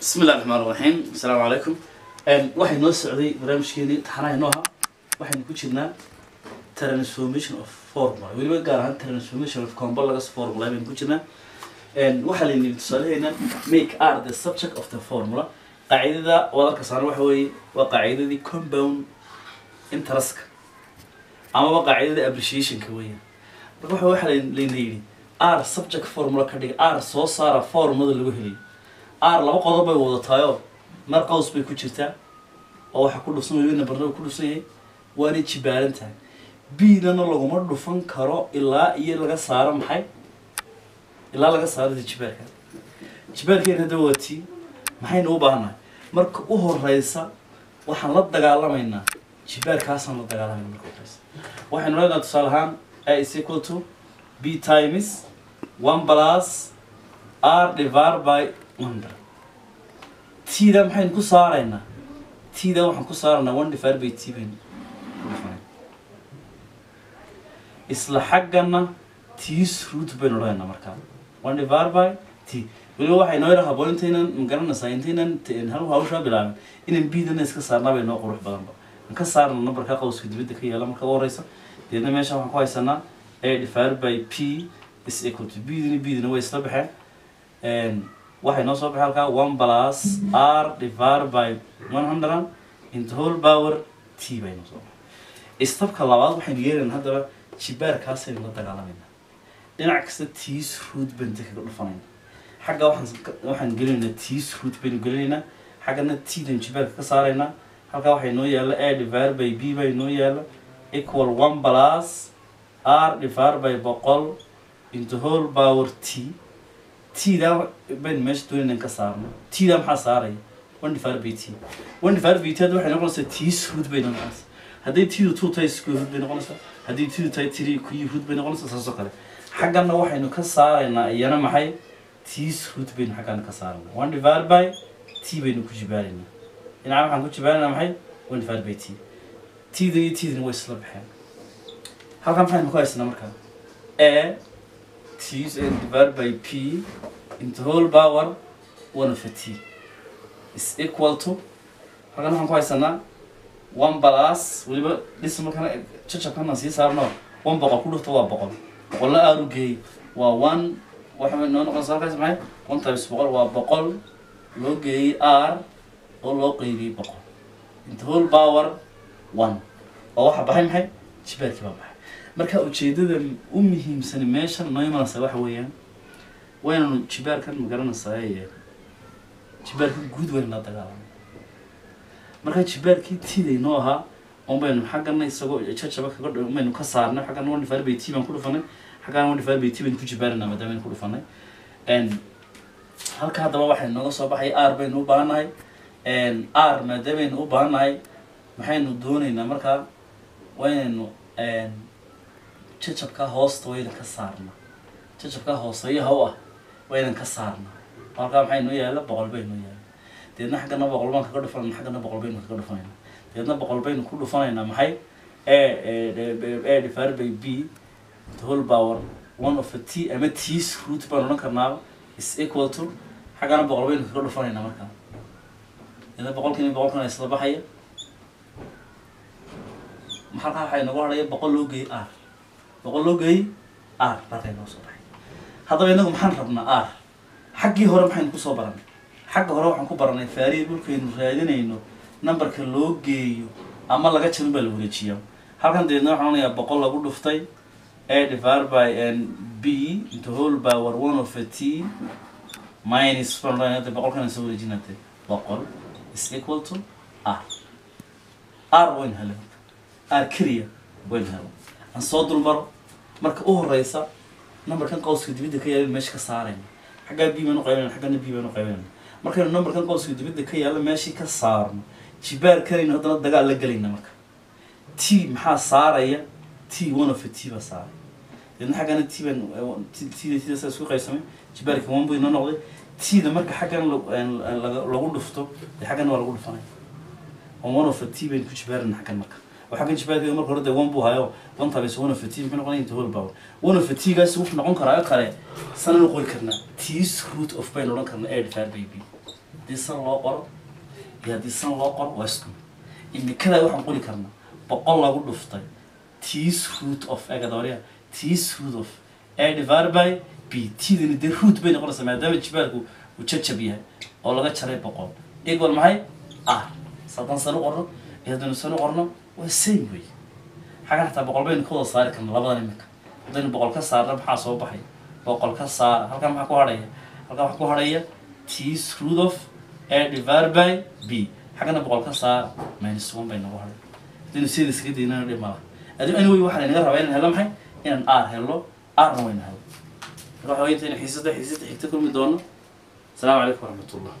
bismi illahi raxmaan raxiim asalaamu calaykum waxay noo socday barnaamijkeenii taxanaha inoo ahaa waxaynu ku jirnaa transformation of formula. Weliba gaar ahaan transformation of complex formula baynu ku jirnaa. Waxaa layni tusaalaheynaa make are the subject of the formula. Qaacidada wadalka saaran waxa weeye waa qaacidadii compound interestka amaba qaacidada appreciationka weeyaan. Marka waxa waxa layna yidhi r subject formula ka dhiga r soo saara formulada lagu helayo r laba qodob bay wadataayo mar qaws bay ku jirtaa oo waxa ku dhufsan weliba nabarna ku dhufsan yahay waanay jibaaran tahay. B-dana laguma dhufan karo ilaa iyo laga saaro maxay? Ilaa laga saaro jibaarka. Jibaarkeena hadda waa tii maxaynu u baahannahay marka u horeysa waxaan la dagaalamaynaa. Jibaarkaasaan la dagaalamayna marka horeysa waxaynu leenahay tusaale ahaan a is equal to b times one plus r divided by hundred t-da maxaynu ku saaraynaa t-da waxaan ku saaraynaa one divided by t baynu isla xaggana ts root baynu odhanaynaa markaa one divided by t. Weliba waxay noo yara haboon intaynan ma garanaysaa intaynan hal hawshaa bilaabin inaan b-dana iska saarnaa bay noo qurux badanba aan ka saarna numberka qawska dibadda ka yaalla marka u horeysa deedna meesha waxaan ku haysanaa a divided by p is equal to b-dina b-dina way isla baxeen waxay noo soo baxay halkaa one plus r divided by one hundred into whole power t bay noo soo baxay. Istabka labaad waxaynu yeelaynaa haddaba jibaarkaasaynu la dagaalamayna dhinac kasta ts root baynu de kaga dhufanayna xagga waxaan gelinaynaa ts root baynu gelinaynaa. Xaggana t daynu jibaarka ka saaraynaa. Halkaa waxay noo yaalla a divided by b bay noo yaalla. Equal one plus r divided by boqol into whole power t t-da baynu meesha doonayna ka saarno t-da maxaa saaraya one divided by waxay noqonaysaa root bay noqonaysaa hadday t-du two bay noqonaysaa haddii t-du tahay three q root bay noqonaysaa saasoo kale xaggana waxaynu ka saaraynaa iyana maxay root baynu xaggana ka saaraynaa one t baynu ku jibaaraynaa dhinaca waxaan ku jibaaraynaa maxay one t t-da iyo t-dina way isla baxeen halkan maxaynu ku haysanaa markaa t is divided by p into whole power one of t is equal to halkan waxaan ku haysanaa one plus weliba dhis markana jajabkana sii saarno one boqol ku dhufto waa boqol. Boqolna aada u geey waa one waxay noo noqonaysa halkaas maxay? One times boqol waa boqol loo geeyey r oo loo qeybiyey boqol. Into whole power one. Oo waxa baxay maxay? Jibaarkii baa baxay marka ujeedada u muhiimsan meeshan noo waxa weeyaan waynanu jibaarkan ma garanaysaa jibaarka guud waynu la dagaalamay marka jibaarkii tiday noo ahaa on baynu xaggana isagoo jajaba kaga baynu ka saarnay xaggana one divided by t baan ku dhufanay xaggana one divided by t baynu ku jibaaranaa maadaama aynu ku dhufanay. Halka haddaba waxay nooga soo baxay r baynu u baahannahay r maadaamaaynu u baahannahay maxaynu doonaynaa markaa waynaynu jajabka hoosta wayna ka saarnaa jajabka hooseeyaha u ah waynan ka saarnaa halkaa maxay noo yaalla boqol bay noo yaalla. Deedna xaggana boqol baan kaga dhufanayna xaggana boqol baynu kaga dhufanayna deedna boqol baynu ku dhufanaynaa maxay? A divided by b the whole power one of t ama ts root baan odhan karnaa. Is equal to xaggana boqol baynu kaga dhufanaynaa markaa deedna boqolkiina boqolkana isla baxaya. Halkaa waxay nagu hadhaya boqol loo geeyey r boqol loo geeyey r markay noo soo baxay. Haddaba inagu maxaan rabnaa r xaggii hore maxaynu ku soo baranay xagga hore waxaan ku baranay faariya dhulkaynu raadinayno numberka loo geeyo ama laga jabin baa la wareejiyaa. Halkan deedna waxaan onayaa boqol lagu dhuftay a divided by n b into whole power one of a t minus boqolkana soo wareejinate boqol is equal to r. R waynu helay. R keliya waynu helay aan soo dulmaro. Marka u horeysa numberkan qawska dibadda ka yaalla meesha ka saarayna. Xaggaa b baynu qaybinayna xaggana b baynu qaybinayna markaynu numberkan qawska dibadda ka yaalla meeshii ka saarno jibaar kalayno haddana dagaal la gelayna marka. T maxaa saaraya? T one of t baa saaray deedna xaggana t baan tda tda saa isku qaybsamay. Jibaarka one buu inoo noqday. T-da marka xaggan lagu dhufto dee xaggana waa lagu dhufanaya one of t baynu ku jibaarana xaggan marka oo xaggan jibaarkeeda marka hore dee one buu hayo one times one of a t muxuu noqonaya into whole power one of a t gaasi wuxuu noqon karaa kale sananu qori karnaa ts root of baynu odhan karnaa a divided by b haddii san oo laga jaray boqol equal maxay r sadan san qorno iyo haddaynu san qorno waa same wey xaggan xataa boqol baynu ka wada saari karna labadan imika haddaynu boqol ka saarna maxaa soo baxaya boqol ka saara halkan maxaa ku hadhaya? Halkan waxaa ku hadhaya ts root of a. Divided by b. Xaggana boqol ka saar minus one bay nagu hadhay. Haddaynu sida iskaga daynana dhib malaha anyway waxaa laynaga rabaa inaan hello maxay? Inaan r hello rna wayna hello marka waxa intaynu xiisada xiisada xigta kulmi doono. Asalaamu calaykum waraxmatullah